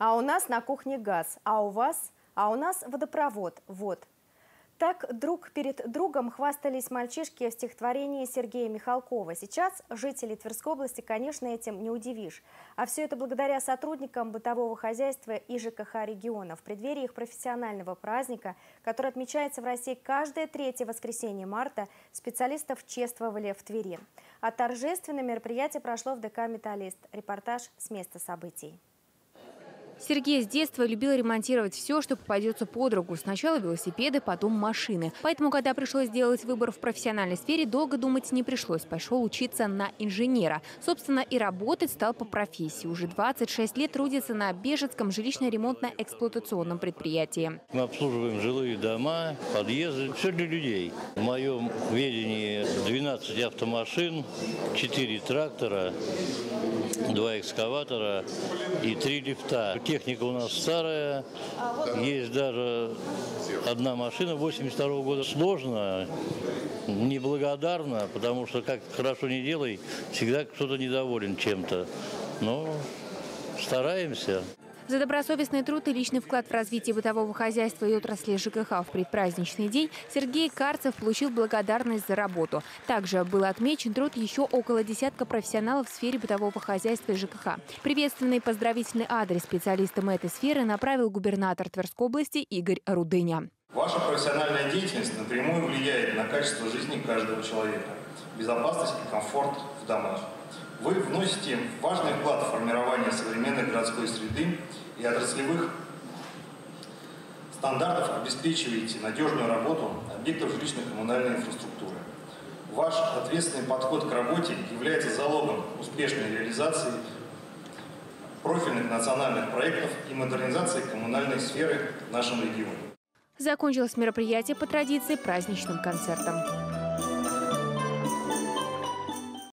А у нас на кухне газ, а у вас, а у нас водопровод. Вот. Так друг перед другом хвастались мальчишки в стихотворении Сергея Михалкова. Сейчас жителей Тверской области, конечно, этим не удивишь. А все это благодаря сотрудникам бытового хозяйства и ЖКХ региона. В преддверии их профессионального праздника, который отмечается в России каждое третье воскресенье марта, специалистов чествовали в Твери. А торжественное мероприятие прошло в ДК «Металлист». Репортаж с места событий. Сергей с детства любил ремонтировать все, что попадется под руку. Сначала велосипеды, потом машины. Поэтому, когда пришлось сделать выбор в профессиональной сфере, долго думать не пришлось. Пошел учиться на инженера. Собственно, и работать стал по профессии. Уже 26 лет трудится на Бежецком жилищно-ремонтно-эксплуатационном предприятии. Мы обслуживаем жилые дома, подъезды. Все для людей. В моем ведении 12 автомашин, 4 трактора, 2 экскаватора и 3 лифта техника у нас старая, есть даже одна машина 82 -го года. Сложно, неблагодарно, потому что как хорошо не делай, всегда кто-то недоволен чем-то. Но стараемся. За добросовестный труд и личный вклад в развитие бытового хозяйства и отрасли ЖКХ в предпраздничный день Сергей Карцев получил благодарность за работу. Также был отмечен труд еще около десятка профессионалов в сфере бытового хозяйства и ЖКХ. Приветственный поздравительный адрес специалистам этой сферы направил губернатор Тверской области Игорь Рудыня. Ваша профессиональная деятельность напрямую влияет на качество жизни каждого человека, безопасность и комфорт в домах. Вы вносите важный вклад в формирование современной городской среды и отраслевых стандартов обеспечиваете надежную работу объектов жилищно-коммунальной инфраструктуры. Ваш ответственный подход к работе является залогом успешной реализации профильных национальных проектов и модернизации коммунальной сферы в нашем регионе. Закончилось мероприятие по традиции праздничным концертом.